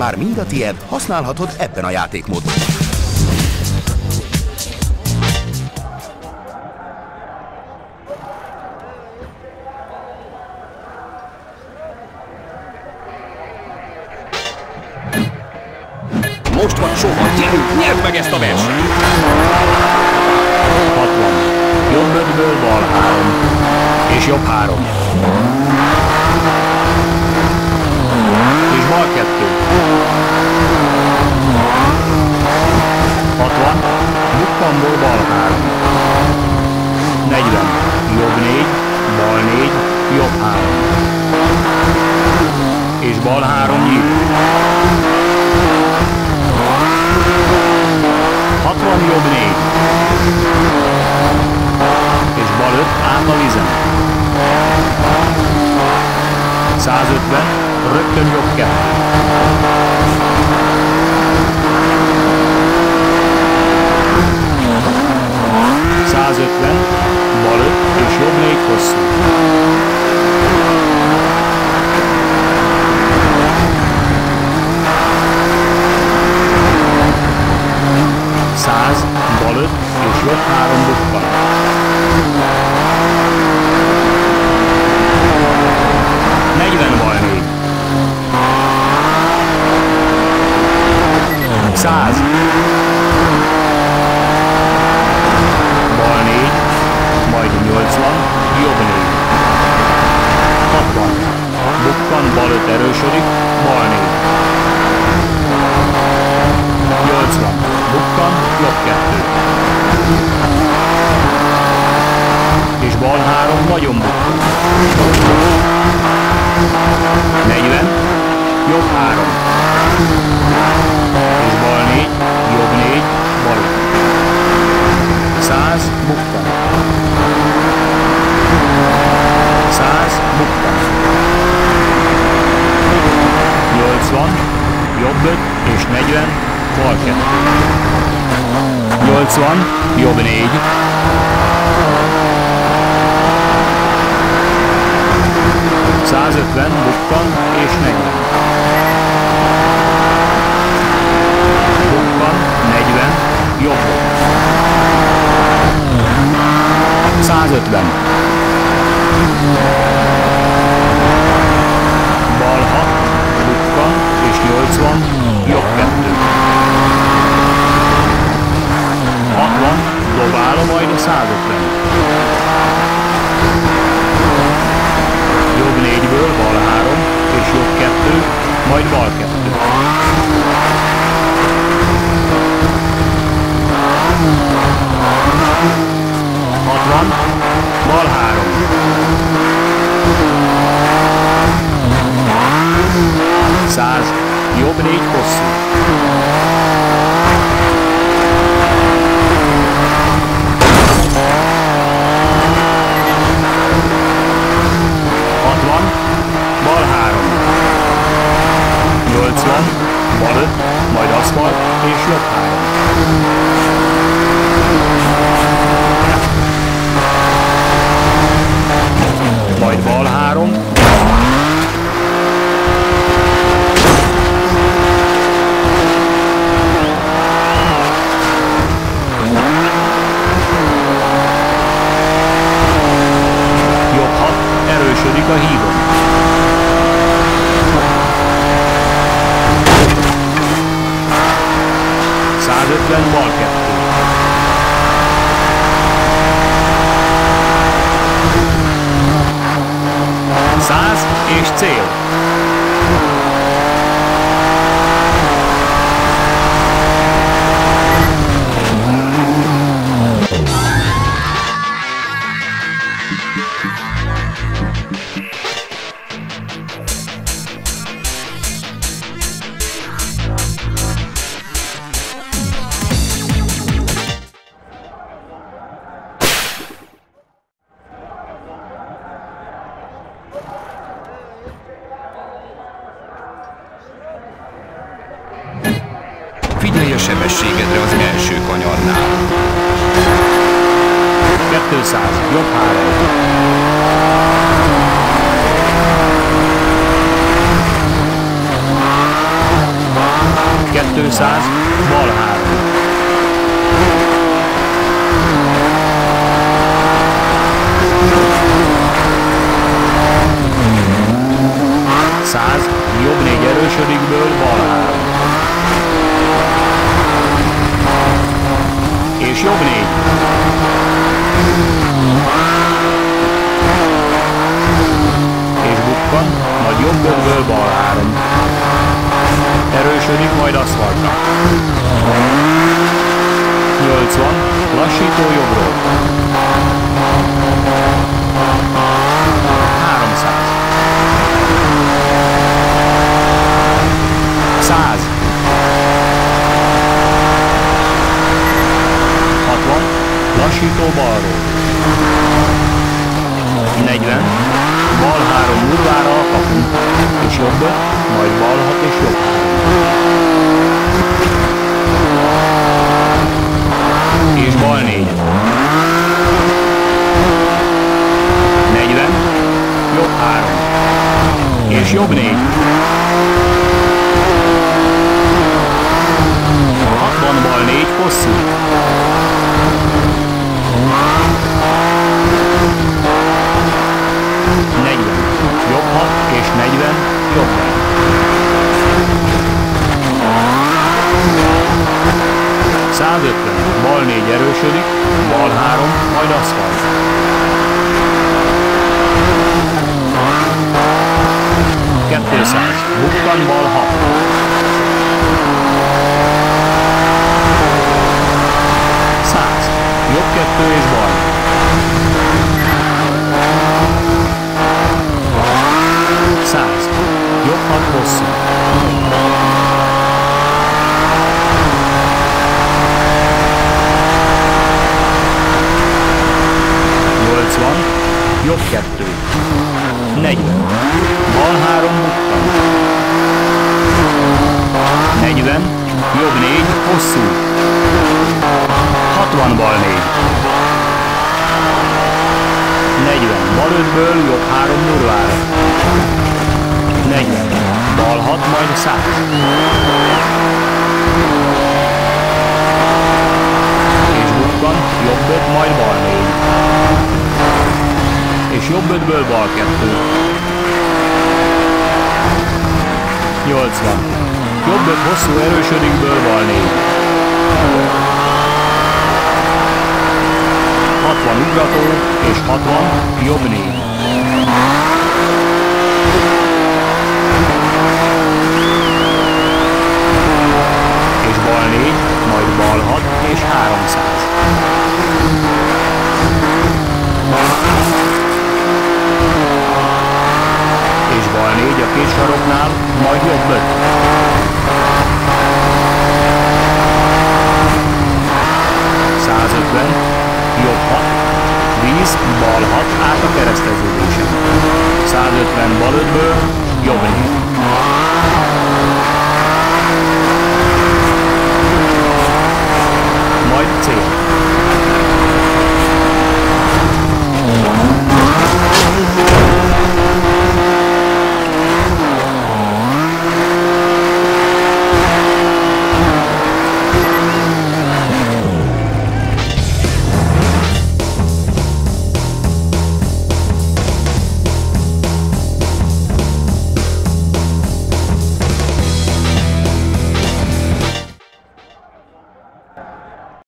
már mind a tiéd, használhatod ebben a játékmódban. Most van soha, gyerünk, nyerd meg ezt a versenyt! 60. Jobb ötből bal három. És jobb három. És bal kettő. 60. Bukkanból bal 3. 40. Jobb 4, bal 4, jobb 3. És bal 3 nyílt. 60, jobb 4. És bal 5, át 150, rögtön jobb 2. as Hazard then. Jobb három. És bal négy, jobb négy, bal öt. 100. Bukkan. 100. Bukkan. 80. Jobb öt és 40. Bal kettő. 80. Jobb négy. 150 bukkan és 40. Bukkan, 40, jobb. 150. Bal 6, bukkan és 80, jobb 2. 60, dobálom majd a 150. Jobb négyből bal három, és jobb kettő, majd bal kettő. Hatvan, bal három. Száz, jobb négy hosszú. Hatvan, bal három. 80, bal öt, majd aszfalt és size. Não para. Kettőszáz, bal. Jobb ötből bal három. Erősödik, majd aszfaltra. 80, lassító jobbról. 300. 100 60 Lassító balról 40 Bal 3 murvára a kapu jobb, majd bal 6 és jobb. 3 és bal 4 40 jobb 3 és jobb 4 60 bal 4 hosszú. Negyven. Jobb 6 és 40 jobb 1. 150. Bal 4 erősödik, bal 3, majd aszfalt. Kettőszáz. Bukkan bal 6. 100. Jobb kettő és bal. Száz. Jobb hat hosszú. Nyolcvan. Jobb kettő. Negyven. Bal három bukkan. Negyven. Jobb négy, hosszú. 60 bal 4. 40 bal 5-ből jobb 3 murvára. 40 bal 6 majd 100. És bukkan jobb 5 majd bal 4 és jobb ötből bal kettő. 80. Jobb öt hosszú erősödikből bal 4. 60 ugrató és 60 jobb 4. majd